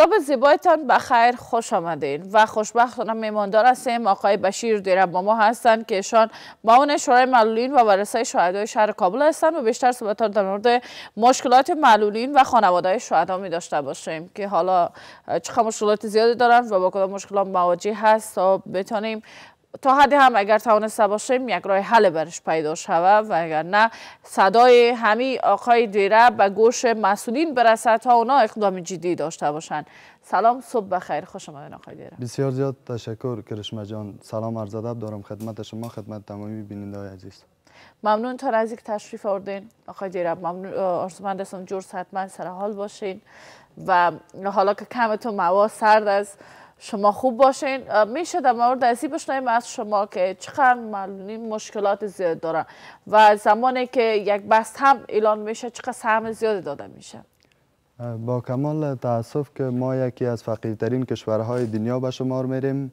صبح زیبایتان بخیر خوش آمدین و خوشبختانه میماندار هستیم. آقای بشیر دیره با ما هستند که ایشان معاون شورای معلولین و ورسه شهدای شهر کابل هستند و بیشتر صحبتان در مورد مشکلات معلولین و خانواده شهدا می داشته باشیم که حالا چقدر مشکلات زیادی دارن و با کدام مشکلات مواجه هست تا بتانیم تا حدی هم اگر توانسته باشیم یک راه حل برش پیدا شود و اگر نه صدای همی آقای دیره به گوش مسئولین برسد تا اونا اقدام جدی داشته باشند سلام صبح بخیر. خوش آمدین آقای دیره. بسیار زیاد تشکر کرشمه جان. سلام عرض ادب دارم خدمت شما خدمت تمامی بیننده های عزیز. ممنون. تا از تشریف آوردین. آقای دیره ممنون. ارزمند هستم جور حتما سر حال باشین. و حالا که کمتون موا سرد است شما خوب باشین. میشه در مورد ازی بشنویم از شما که چقدر معلولین مشکلات زیاد دارن و زمانی که یک بست هم اعلان میشه چقدر سهم زیادی داده میشه. با کمال تاسف که ما یکی از فقیرترین کشورهای دنیا به شمار میریم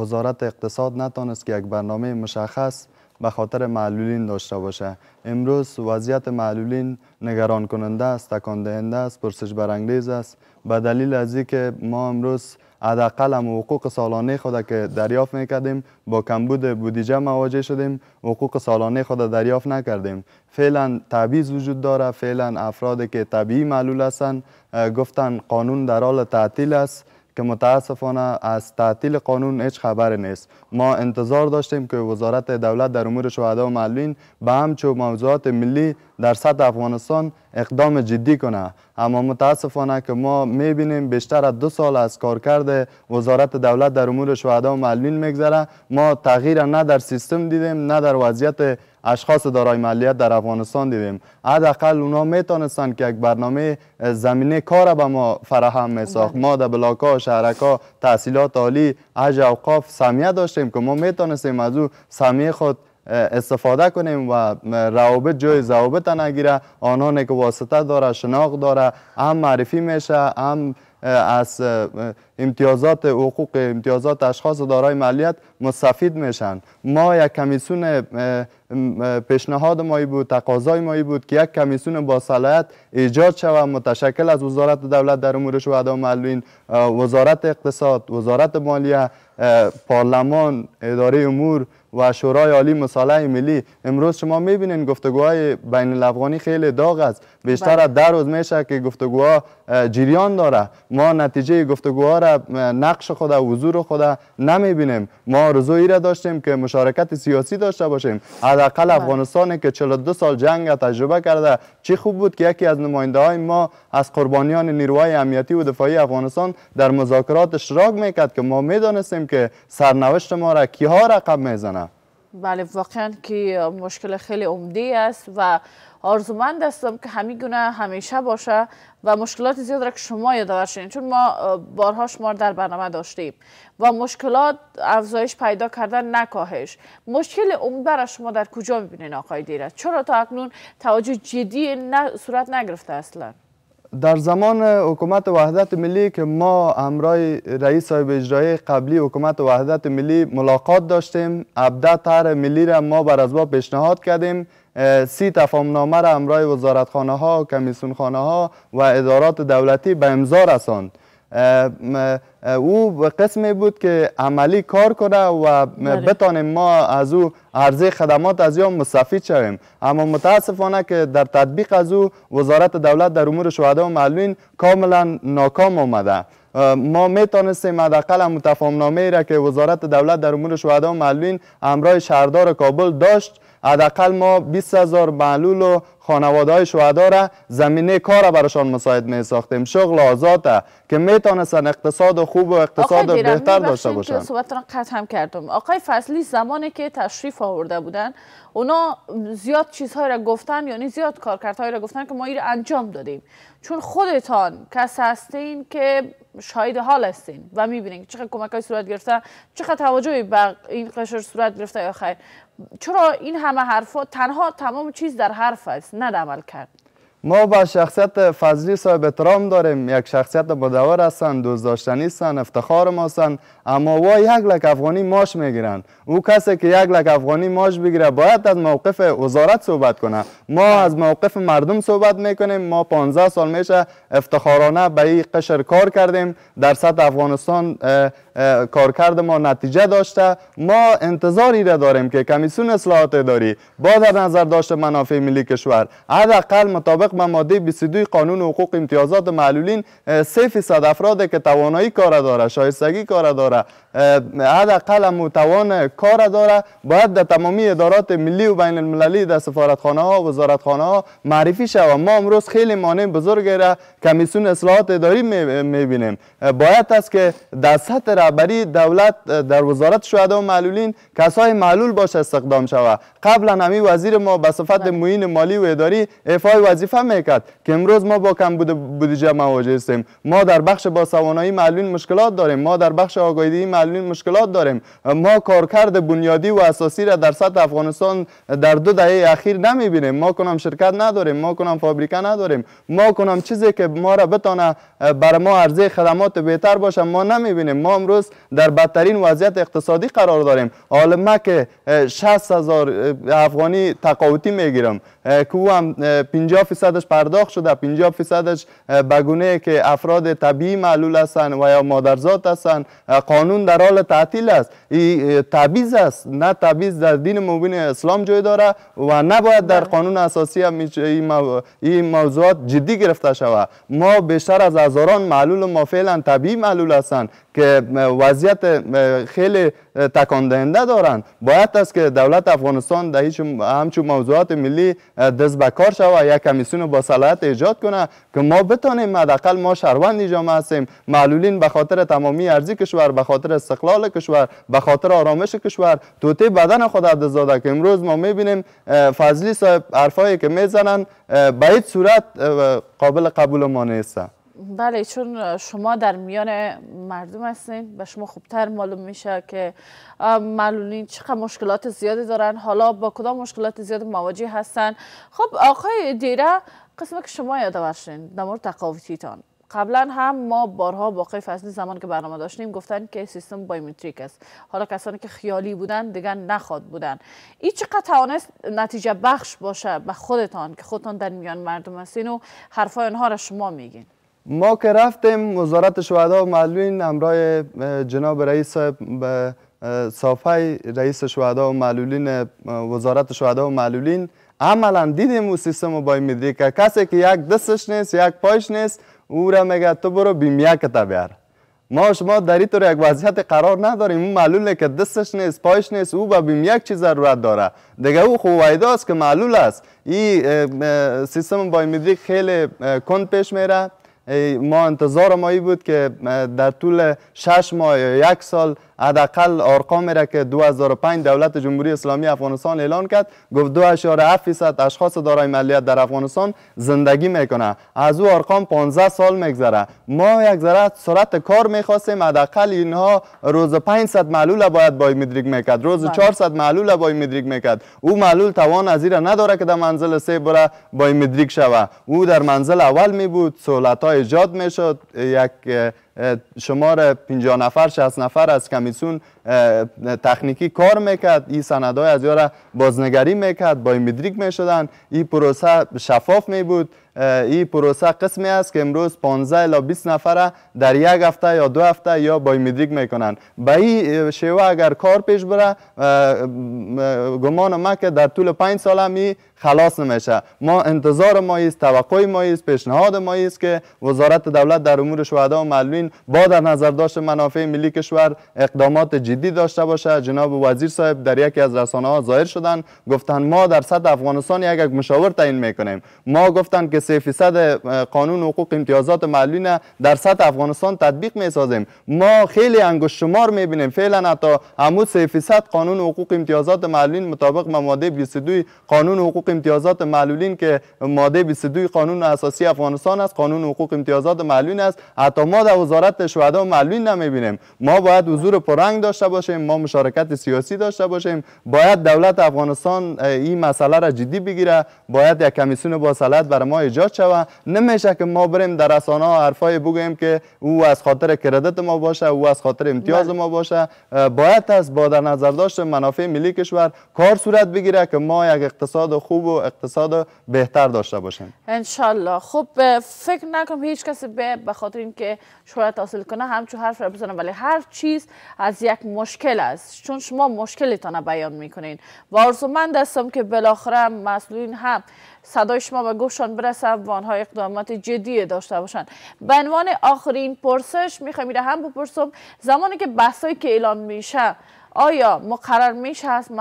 وزارت اقتصاد نتانست که یک برنامه مشخص به خاطر معلولین داشته باشه. امروز وضعیت معلولین نگران کننده است تکان دهنده است پرسش برانگیز است. به دلیل از اینکه ما امروز حداقل هم حقوق سالانه خود که دریافت می‌کردیم. با کمبود بودجه مواجه شدیم. حقوق سالانه خود دریافت نکردیم. فعلا تعویض وجود داره فعلا افرادی که طبیعی معلول هستند گفتن قانون در حال تعطیل است. که متاسفانه از تعطیل قانون هیچ خبر نیست. ما انتظار داشتیم که وزارت دولت در امور شهدا و معلولین به همچو موضوعات ملی در سطح افغانستان اقدام جدی کنه. اما متاسفانه که ما می‌بینیم بیشتر از دو سال از کارکرد وزارت دولت در امور شهدا و معلولین میگذره. ما تغییر نه در سیستم دیدیم نه در وضعیت اشخاص دارای مالیت در افغانستان دیدیم. حداقل اونا می‌تونستن که یک برنامه زمینه کار به ما فراهم میساخت. ما در بلاکا شهرکا تحصیلات عالی حج اوقاف سمیه داشتیم که ما می‌تونستیم از او سمیه خود استفاده کنیم و روابط جای ضوابط نگیره. آنها که واسطه داره شناخت داره هم معرفی میشه هم از امتیازات حقوق امتیازات اشخاص دارای مالیت مستفید میشن. ما یک کمیسیون پیشنهاد مایی بود تقاضای مایی بود که یک کمیسیون با صلاحیت ایجاد شود. متشکل از وزارت دولت در امور شهدا و معلولین وزارت اقتصاد وزارت مالیه پارلمان اداره امور و شورای عالی مصالحه ملی. امروز شما می‌بینین گفتگوهای بین الافغانی خیلی داغ است. بیشتر بله. از در روز میشه که گفتگوها جریان داره. ما نتیجه گفتگوها را نقش خود و حضور خود نمی‌بینیم. ما رضویی را داشتیم که مشارکت سیاسی داشته باشیم. حداقل بله. افغانستان که 42 سال جنگ تجربه کرده چی خوب بود که یکی از نماینده های ما از قربانیان نیروهای امنیتی و دفاعی افغانستان در مذاکرات اشتراک می‌کرد که ما می‌دانستیم که سرنوشت ما را کیها رقم می‌زنه. بله واقعا که مشکل خیلی عمده است و آرزومند هستم که همین گونه همیشه باشه و مشکلات زیاد را که شما یادآور شدین چون ما بارها شما در برنامه داشتیم و مشکلات افزایش پیدا کردن نکاهش مشکل عمده را شما در کجا می‌بینین آقای دیره چرا تا اکنون توجه جدی صورت نگرفته اصلا؟ در زمان حکومت وحدت ملی که ما همراه رئیس صاحب اجرایی قبلی حکومت وحدت ملی ملاقات داشتیم ابدا طرح ملی را ما بر اسباب پیشنهاد کردیم. سی تفاهم نامه را همراه وزارتخانه ها کمیسیون خانه ها و ادارات دولتی به امضا رساند. او قسمی بود که عملی کار کنه و بله. بتانیم ما از او عرضه خدمات از یا مستفید شویم. اما متاسفانه که در تطبیق از او وزارت دولت در امور شهدا و معلولین کاملا ناکام آمده. ما می‌تونستیم حداقل متفاهم نامه را که وزارت دولت در امور شهدا و معلولین همراه شهردار کابل داشت حداقل ما 20 هزار معلول و خانواده های شهدا را زمینه کار براشان مساعد می ساختیم شغل آزاده. که می‌تونستن اقتصاد خوب و اقتصاد بهتر داشته باشن. صحبتتون قطع هم کردم. آقای فصلی زمانی که تشریف آورده بودن اونا زیاد چیزهای را گفتن یعنی زیاد کارکردهای را گفتن که ما این انجام دادیم. چون خودتان کس هستین که شاهد حال هستین و می‌بینین چقدر کمک های صورت گرفته چقدر توجهی به این قشر صورت گرفته یا خیر. چرا این همه حرفا تنها تمام چیز در حرف است نه عمل کرد؟ ما با شخصیت فضلی صاحب احترام داریم. یک شخصیت مدور هستند دوست داشتنی هستند افتخار ما هستند اما وا یک لک افغانی ماش می‌گیرن. او کسی که یک لک افغانی ماش بگیره باید از موقف وزارت صحبت کنه. ما از موقف مردم صحبت می‌کنیم. ما 15 سال میشه افتخارانه به این قشر کار کردیم. در سطح افغانستان کارکرد ما نتیجه داشته. ما انتظاری را داریم که کمیسیون اصلاحات اداری با در نظر داشته منافع ملی کشور حداقل مطابق به ماده 22 قانون حقوق امتیازات معلولین 3 فیصد افراد که توانایی کار داره شایستگی کار داره حداقل هم توان کار داره باید در تمامی ادارات ملی و بین المللی در سفارتخانه ها و وزارتخانه ها معرفی شود. ما امروز خیلی مانع بزرگ را کمیسیون اصلاحات اداری می‌بینیم. باید است که در سطح رهبری دولت در وزارت شهدا و معلولین کسای معلول باشه استخدام شود قبلا همی وزیر ما به صفت بله. معین مالی و اداری ایفای وظیفه می‌کرد که امروز ما با کم بودجه مواجه هستیم. ما در بخش با توانایی معلولین مشکلات داریم. ما در بخش آگاهی معلولین مشکلات داریم. ما کارکرد بنیادی و اساسی را در سطح افغانستان در دو دهه اخیر نمی‌بینیم. ما کنم شرکت نداریم. ما کنم فابریکه نداریم. ما کنم چیزی که ما را بتانه بر ما عرضه خدمات بهتر باشه ما نمی‌بینیم. ما امروز در بدترین وضعیت اقتصادی قرار داریم. حالا ما که 60 هزار افغانی تقاوتی می‌گیرم که او هم 50 فیصدش پرداخت شده 50 فیصدش بگونه که افراد طبیعی معلول هستند و یا مادرزاد هستند قانون در حال تعطیل است. این تبعیض است. نه تبعیض در دین مبین اسلام جای داره و نباید در بله. قانون اساسی هم این موضوعات جدی گرفته شود. ما بیشتر از هزاران معلول ما فعلا طبیعی معلول هستند که وضعیت خیلی تکان دهنده دارند باید است که دولت افغانستان در همچون موضوعات ملی دست به کار شود یک کمیسیون با صلاحیت ایجاد کنه که ما بتانیم حداقل ما شهروند جامعه هستیم. معلولین به خاطر تمامی ارزی کشور به خاطر استقلال کشور به خاطر آرامش کشور. توتی بدن خود داده که امروز ما می‌بینیم فضلی صاحب حرفایی که می‌زنن به هیچ صورت قابل قبول ما نیست بله چون شما در میان مردم هستین و شما خوبتر معلوم میشه که معلولین چقدر مشکلات زیادی دارن. حالا با کدام مشکلات زیاد مواجه هستن؟ خب آقای دیره قسمه که شما یاد باشین در مورد تقاوتیتان قبلا هم ما بارها با آقای زمان که برنامه داشتیم گفتن که سیستم بایومتریک است. حالا کسانی که خیالی بودن دیگه نخواد بودن. این چقدر توانست نتیجه بخش باشه به خودتان که خودتان در میان مردم هستین و حرفای آنها را شما میگین؟ ما که رفتیم وزارت شهدا و معلولین همراه جناب رئیس به صافه رئیس شهدا و معلولین وزارت شهدا و معلولین عملا دیدیم او سیستم بایومتریک که کسی که یک دستش نیست یک پایش نیست او را میگه تو برو بیمیک بیار. ما شما در طور یک وضعیت قرار نداریم. اون معلوله که دستش نیست پایش نیست او با بیم یک چیز ضرورت داره. دیگه او خوب است که معلول است. این سیستم بایومتریک خیلی کند پیش میره. ما انتظار ما بود که در طول شش ماه یا یک سال حداقل ارقام را که 2005 دولت جمهوری اسلامی افغانستان اعلان کرد گفت 2.7 فیصد اشخاص دارای ملیت در افغانستان زندگی می‌کنه از او ارقام 15 سال میگذره. ما یک ذره سرعت کار می‌خواستیم حداقل اینها روز 500 معلول باید بای مدریک می‌کرد. روز 400 بله. معلول بای مدریک می‌کرد. او معلول توان از نداره که در منزل سه بره بای مدریک شوه او در منزل اول می بود سهولت ها ایجاد می‌شد. یک شمار 50 نفر 60 نفر از کمیسیون تکنیکی کار می‌کرد این سندهای از یاره بازنگری می‌کرد با مدریک می‌شدن. این پروسه شفاف می بود این پروسه قسمی است که امروز 15 الی 20 نفره در یک هفته یا دو هفته یا بایومتریک می‌کنن. به این شیوه اگر کار پیش بره گمان ما که در طول 5 سال هم خلاص نمیشه. ما انتظار ما است توقع ما است پیشنهاد ما است که وزارت دولت در امور شهدا و معلولین با در نظر داشت منافع ملی کشور اقدامات جدی داشته باشه. جناب وزیر صاحب در یکی از رسانه ها ظاهر شدن گفتن ما در سطح افغانستان یک یک مشاور تعیین می‌کنیم. ما گفتن که 3 فیصد قانون حقوق امتیازات معلولین در سطح افغانستان تطبیق می‌سازیم. ما خیلی انگشت شمار می‌بینیم. فعلا حتی همون 3 فیصد قانون حقوق امتیازات معلولین مطابق به ماده 22 قانون حقوق امتیازات معلولین که ماده 22 قانون اساسی افغانستان است قانون حقوق امتیازات معلولین است. حتی ما در وزارت شهدا معلولین نمی‌بینیم. ما باید حضور پررنگ داشته داشته باشیم ما مشارکت سیاسی داشته باشیم. باید دولت افغانستان این مسئله را جدی بگیره. باید یک کمیسیون با صلاحیت برای ما ایجاد شود. نمیشه که ما بریم در رسانه ها حرفای بگوییم که او از خاطر کردت ما باشه او از خاطر امتیاز بله. ما باشه. باید از با در نظر داشت منافع ملی کشور کار صورت بگیره که ما یک اقتصاد خوب و اقتصاد بهتر داشته باشیم. انشالله. خب فکر نکنم هیچ کسی به خاطر اینکه شهرت حاصل کنه همچون حرف را بزنه ولی هر چیز از یک مشکل است. چون شما مشکلتان بیان می‌کنین. و آرزومند هستم که بالاخره مسئولین هم صدای شما به گوشان برسه و آنها اقدامات جدی داشته باشند. به عنوان آخرین پرسش می‌خوام هم بپرسم. زمانی که بحثایی که اعلان میشه آیا مقرر میشه از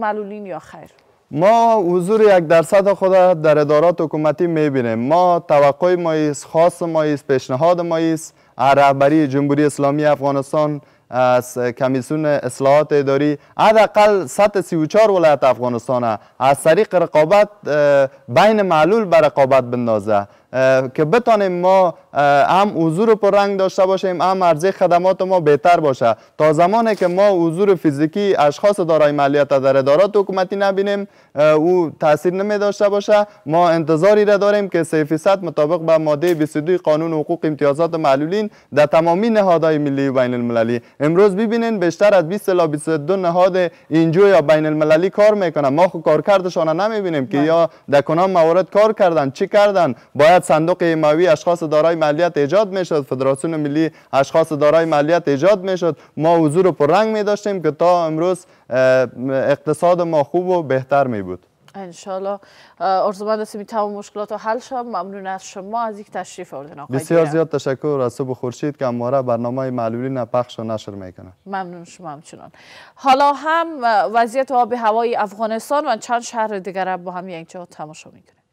معلولین یا خیر؟ ما حضور یک درصد خود در ادارات حکومتی می‌بینیم. ما توقع ما خاص ما پیشنهاد ما است رهبری جمهوری اسلامی افغانستان از کمیسیون اصلاحات اداری حداقل 134 ولایت افغانستان از طریق رقابت بین معلول به رقابت بندازه. که بتانیم ما هم حضور رنگ داشته باشیم هم عرضه خدمات ما بهتر باشه. تا زمانی که ما حضور فیزیکی اشخاص دارای مالیت در ادارات حکومتی نبینیم او تاثیر نمی داشته باشه. ما انتظاری را داریم که 3 فیصد مطابق به ماده 22 قانون حقوق امتیازات معلولین در تمامی نهادهای ملی و بین المللی امروز ببینین بیشتر از 20 الی 22 نهاد اینجا یا بین المللی کار می‌کنن. ما خو کارکردشان نمی‌بینیم که بله. یا در کنام موارد کار کردن چی کردن. باید صندوق ایماوی اشخاص دارای مالیت ایجاد می‌شد. فدراسیون ملی اشخاص دارای مالیت ایجاد می‌شد. ما حضور پررنگ می داشتیم که تا امروز اقتصاد ما خوب و بهتر می بود انشالله ارزومند است می تمام مشکلات و حل شد. ممنون از شما. از یک تشریف آوردین آقای بسیار زیاد تشکر از صبح خورشید که اماره برنامه معلولین پخش و نشر می‌کنه ممنون شما همچنان. حالا هم وضعیت آب هوای افغانستان و چند شهر دیگر با هم یک جا تماشا می‌کنیم.